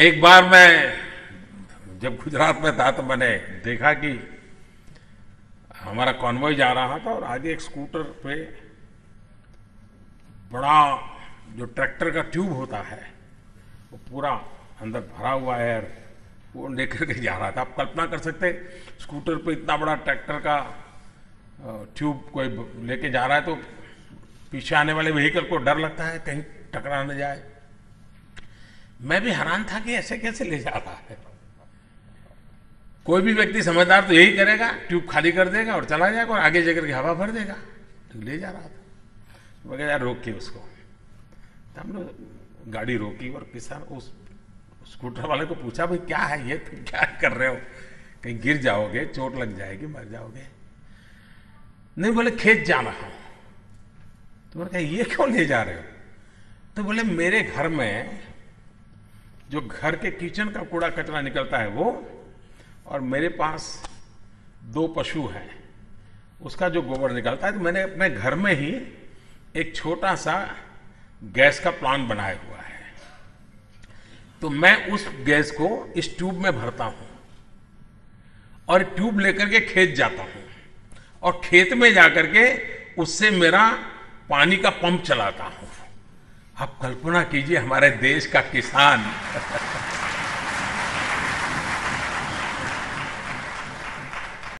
एक बार मैं जब गुजरात में था तो मैंने देखा कि हमारा कॉन्वॉय जा रहा था और आगे एक स्कूटर पे बड़ा जो ट्रैक्टर का ट्यूब होता है, वो पूरा अंदर भरा हुआ है वो लेकर के जा रहा था। आप कल्पना कर सकते स्कूटर पे इतना बड़ा ट्रैक्टर का ट्यूब कोई लेके जा रहा है तो पीछे आने वाले व्हीकल को डर लगता है, कहीं टकरा न जाए। मैं भी हैरान था कि ऐसे कैसे ले जा रहा है। कोई भी व्यक्ति समझदार तो यही करेगा, ट्यूब खाली कर देगा और चला जाएगा और आगे जाकर के हवा भर देगा। तो ले जा रहा था। मैं यार रोक के उसको। तो हमने गाड़ी रोकी और किसान उस स्कूटर वाले को पूछा, भाई, क्या है ये? तुम क्या कर रहे हो? कहीं गिर जाओगे, चोट लग जाएगी, मर जाओगे? नहीं, बोले, खेत जाना है। तो मैंने कहा ये क्यों ले जा रहे हो? तो बोले, मेरे घर में जो घर के किचन का कूड़ा कचरा निकलता है वो, और मेरे पास दो पशु हैं, उसका जो गोबर निकलता है तो मैंने अपने घर में ही एक छोटा सा गैस का प्लांट बनाया हुआ है। तो मैं उस गैस को इस ट्यूब में भरता हूँ, और ट्यूब लेकर के खेत जाता हूँ, और खेत में जाकर के उससे मेरा पानी का पंप चलाता हूँ। आप कल्पना कीजिए हमारे देश का किसान।